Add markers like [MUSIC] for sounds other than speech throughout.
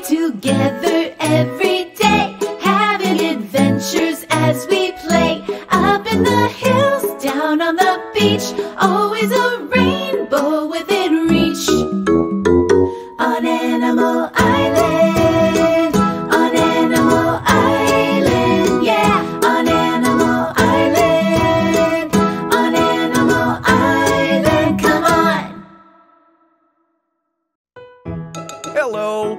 together every day, having adventures as we play. Up in the hills, down on the beach, always a rainbow within reach. On Animal Island, on Animal Island, yeah, on Animal Island, on Animal Island, come on. Hello,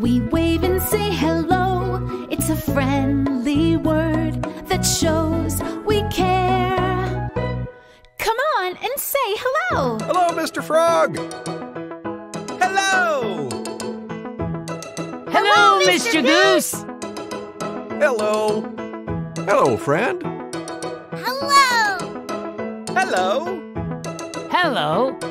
we wave and say hello. It's a friendly word that shows we care. Come on and say hello. Hello, Mr. Frog. Hello. Hello, Mr. Goose. Hello. Hello, friend. Hello. Hello. Hello.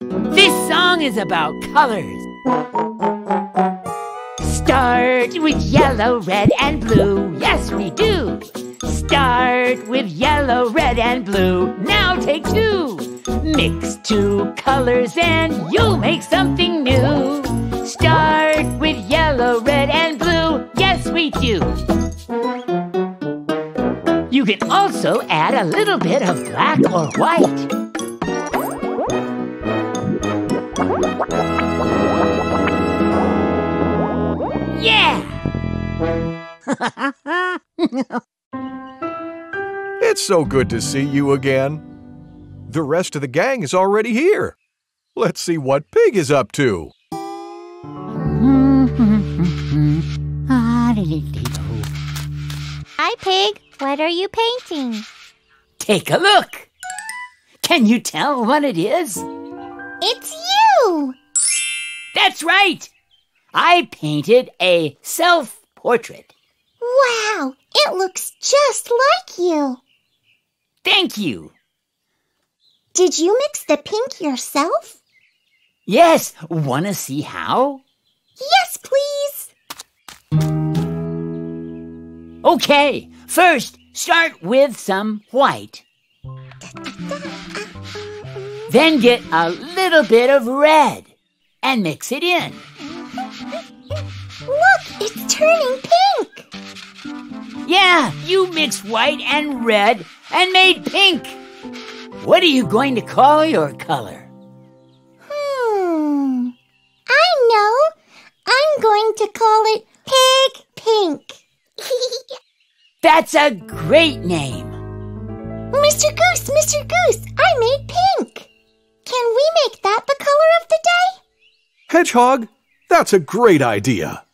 This song is about colors. Start with yellow, red, and blue. Yes, we do. Start with yellow, red, and blue. Now take two. Mix two colors and you'll make something new. Start with yellow, red, and blue. Yes, we do. You can also add a little bit of black or white. Yeah! [LAUGHS] It's so good to see you again. The rest of the gang is already here. Let's see what Pig is up to. [LAUGHS] Hi, Pig. What are you painting? Take a look. Can you tell what it is? It's you. That's right. I painted a self portrait. Wow. It looks just like you. Thank you. Did you mix the pink yourself? Yes, wanna see how? Yes, please. Okay, first start with some white. Then get a little bit of red and mix it in. Look, it's turning pink. Yeah, you mixed white and red and made pink. What are you going to call your color? Hmm. I know. I'm going to call it Pig Pink. [LAUGHS] That's a great name. Mr. Goose, Mr. Goose, I made pink. Can we make that the color of the day? Hedgehog, that's a great idea.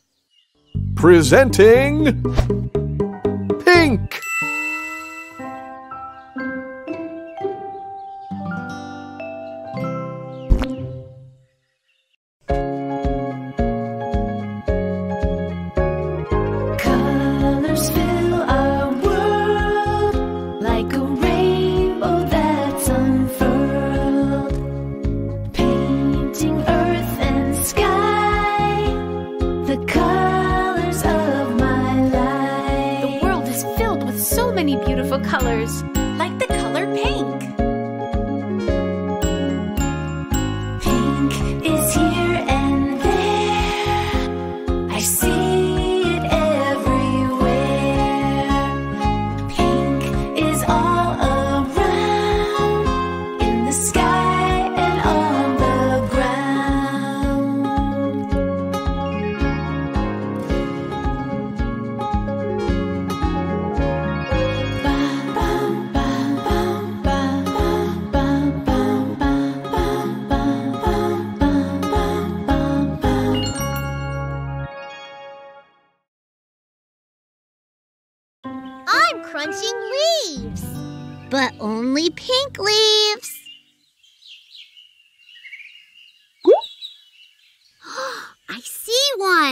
Presenting Pink.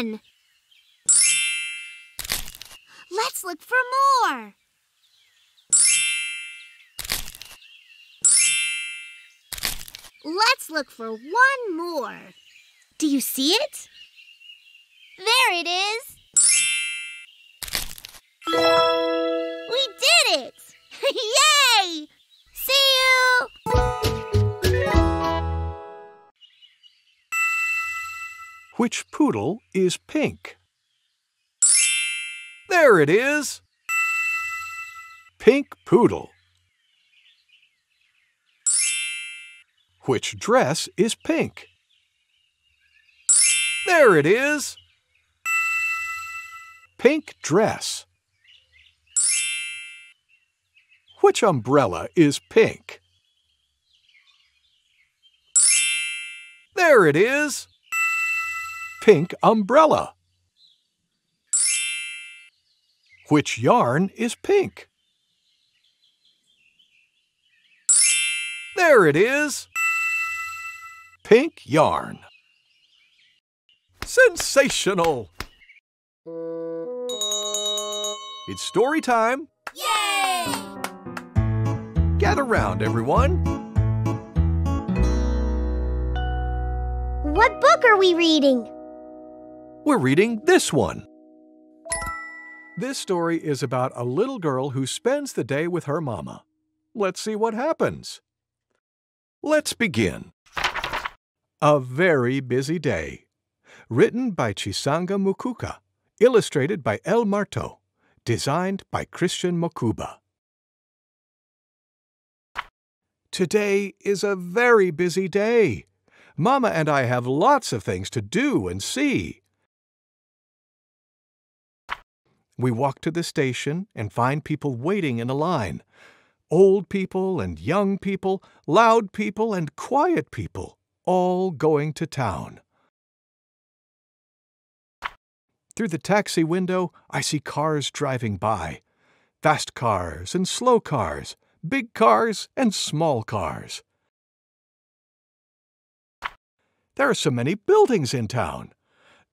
One. Let's look for more. Let's look for one more. Do you see it? There it is. We did it! [LAUGHS] Yay! Which poodle is pink? There it is! Pink poodle. Which dress is pink? There it is! Pink dress. Which umbrella is pink? There it is! Pink umbrella. Which yarn is pink? There it is! Pink yarn. Sensational! It's story time. Yay! Gather round, everyone. What book are we reading? We're reading this one. This story is about a little girl who spends the day with her mama. Let's see what happens. Let's begin. A very busy day. Written by Chisanga Mukuka. Illustrated by El Marto. Designed by Christian Mokuba. Today is a very busy day. Mama and I have lots of things to do and see. We walk to the station and find people waiting in a line. Old people and young people, loud people and quiet people, all going to town. Through the taxi window, I see cars driving by. Fast cars and slow cars, big cars and small cars. There are so many buildings in town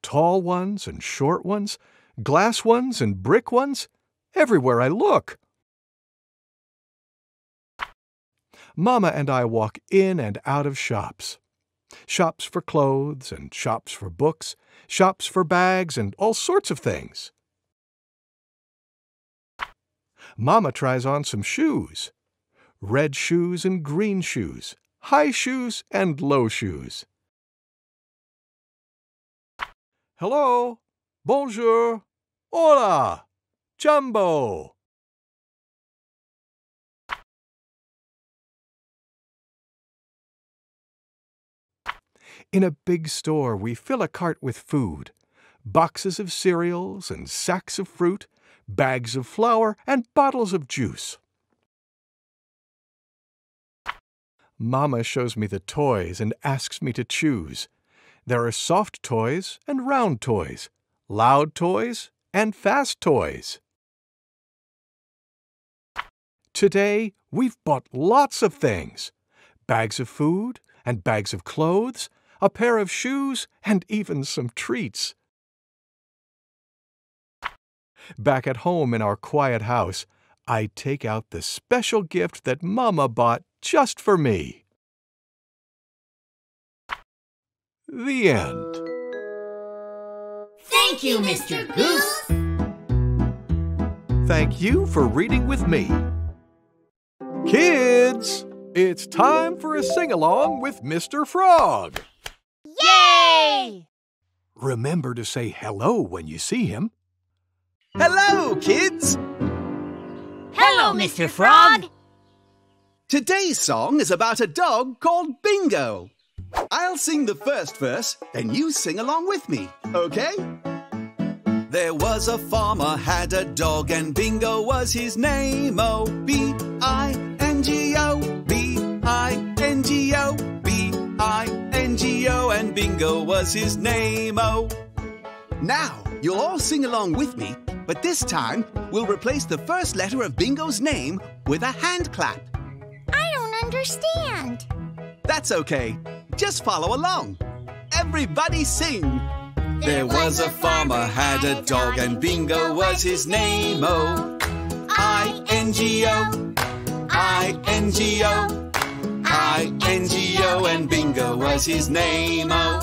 tall ones and short ones, glass ones and brick ones, everywhere I look. Mama and I walk in and out of shops. Shops for clothes and shops for books, shops for bags and all sorts of things. Mama tries on some shoes. Red shoes and green shoes, high shoes and low shoes. Hello, bonjour, hola, jambo. In a big store, we fill a cart with food boxes of cereals and sacks of fruit, bags of flour, and bottles of juice. Mama shows me the toys and asks me to choose. There are soft toys and round toys, loud toys and fast toys. Today, we've bought lots of things bags of food and bags of clothes, a pair of shoes, and even some treats. Back at home in our quiet house, I take out the special gift that Mama bought just for me. The end. Thank you, Mr. Goose. Thank you for reading with me. Kids, it's time for a sing along with Mr. Frog. Yay! Remember to say hello when you see him. Hello, kids! Hello, Mr. Frog. Today's song is about a dog called Bingo. I'll sing the first verse, then you sing along with me, okay? There was a farmer had a dog and Bingo was his name. Oh, B I N G O, B I N G O, B I N G O, and Bingo was his name. Oh. Now, you'll all sing along with me But this time, we'll replace the first letter of Bingo's name with a hand clap. I don't understand. That's okay. Just follow along. Everybody sing. There was a farmer had a dog and Bingo was his name. Oh, I-N-G-O, I-N-G-O, I-N-G-O and Bingo was his name. Oh,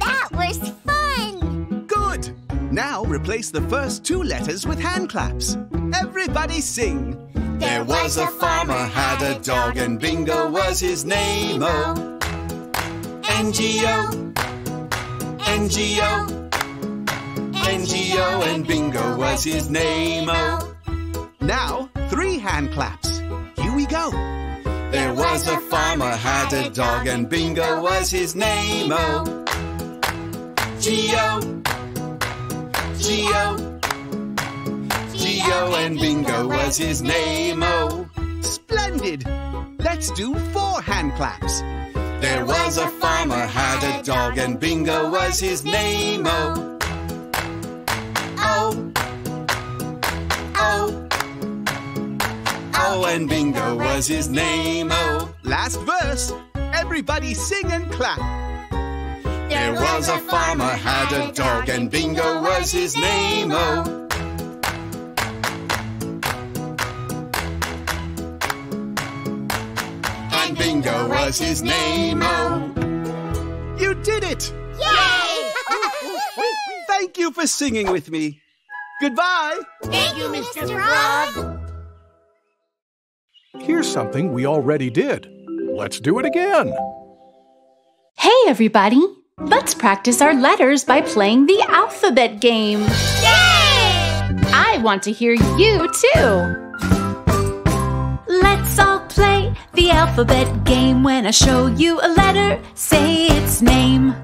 That was fun. good. Now replace the first two letters with hand claps. Everybody sing. There was a farmer had a dog and Bingo was his name. Oh, oh. N-G-O, N-G-O, N-G-O and Bingo was his name. Oh. Now, three hand claps. Here we go. There was a farmer had a dog and Bingo was his name. Oh. G-O, G-O, G-O and Bingo was his name. Oh. Splendid. Let's do four hand claps. There was a farmer had a dog and Bingo was his name. Oh. Oh. Oh. Oh, and Bingo was his name. Oh. Last verse. Everybody sing and clap. There was a farmer had a dog and Bingo was his name. Oh. Bingo was his name. Oh. oh. You did it! Yay! [LAUGHS] Thank you for singing with me. Goodbye. Thank you, Mr. Frog. Here's something we already did. Let's do it again. Hey, everybody! Let's practice our letters by playing the alphabet game. Yay! I want to hear you too. Let's all play the alphabet game. When I show you a letter, say its name.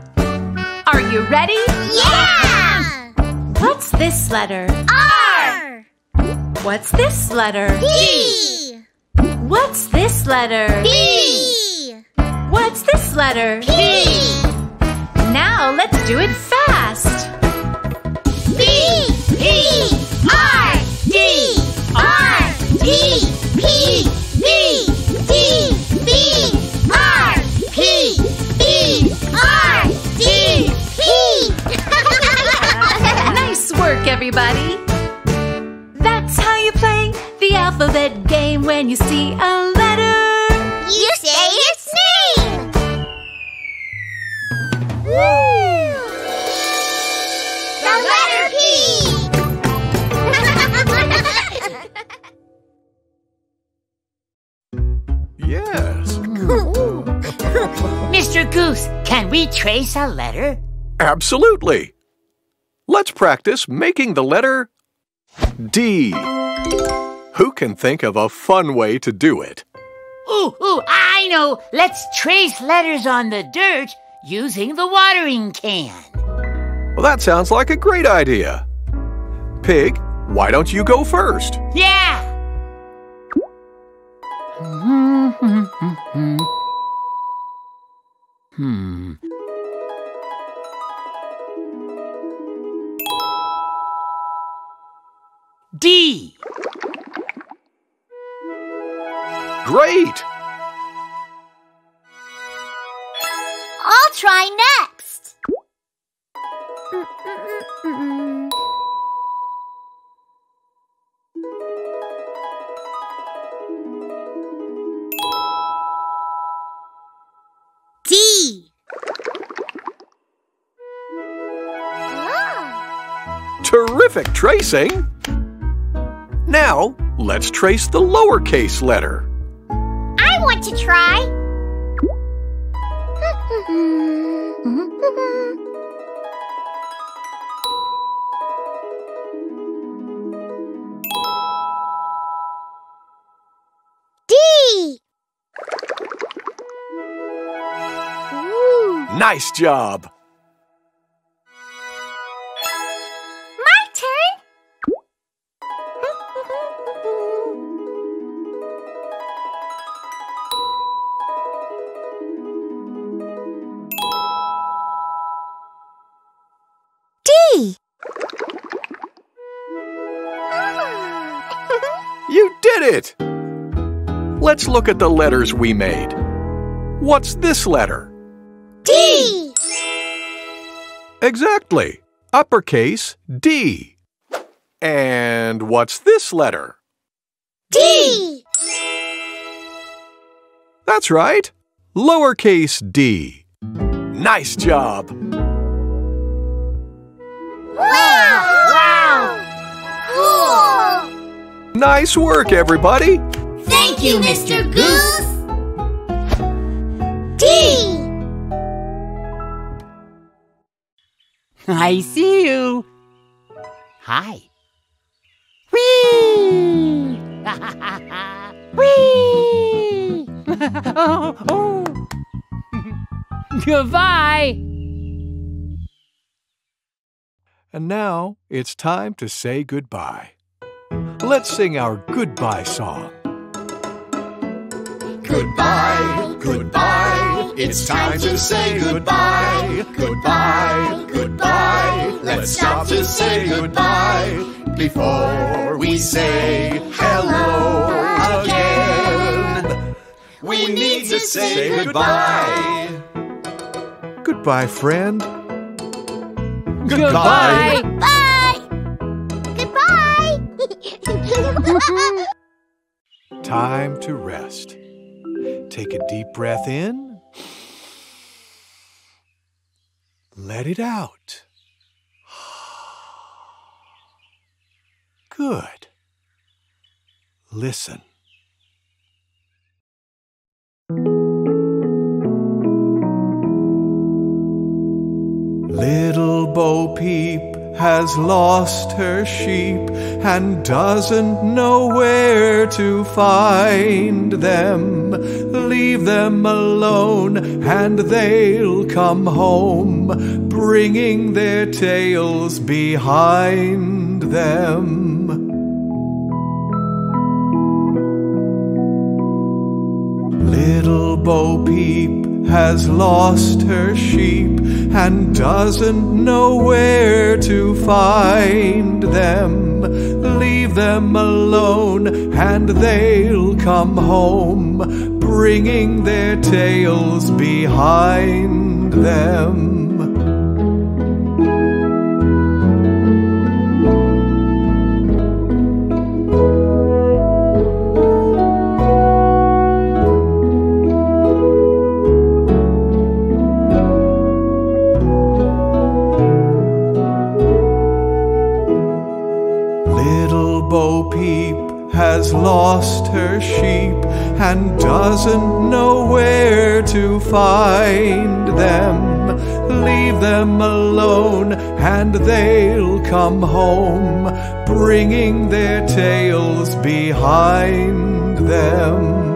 Are you ready? Yeah! What's this letter? R! What's this letter? P! What's this letter? B! What's this letter? P! Now let's do it fast. B! P! R! D! R! D! P! [LAUGHS] Nice work, everybody! That's how you play the alphabet game when you see a letter. You say its name! The Mr. Goose, can we trace a letter? absolutely. Let's practice making the letter D. Who can think of a fun way to do it? Ooh, ooh, I know. Let's trace letters on the dirt using the watering can. Well, that sounds like a great idea. Pig, why don't you go first? Yeah. [LAUGHS] hmm. D. Great! I'll try next. D. Tracing! Now, let's trace the lowercase letter. I want to try. D. Ooh. Nice job! Look at the letters we made. What's this letter? D. Exactly. Uppercase D. And what's this letter? D. That's right. Lowercase d. Nice job. Wow! Wow! Cool! Nice work, everybody. Thank you, Mr. Goose. D. [LAUGHS] I see you. Hi. Whee! [LAUGHS] Whee! [LAUGHS] oh, oh. Goodbye. And now it's time to say goodbye. Let's sing our goodbye song. Goodbye, goodbye. It's time to say goodbye. Goodbye, goodbye. Let's stop to say goodbye before we say hello again. We need to say goodbye. Goodbye, friend. Goodbye. Bye. Goodbye. [LAUGHS] Time to rest. Take a deep breath in. Let it out. Good. Listen. Little Bo Peep has lost her sheep and doesn't know where to find them. Leave them alone and they'll come home, bringing their tails behind them. Little Bo Peep has lost her sheep and doesn't know where to find them. Leave them alone and they'll come home, bringing their tails behind them. Lost her sheep and doesn't know where to find them. Leave them alone and they'll come home, bringing their tails behind them.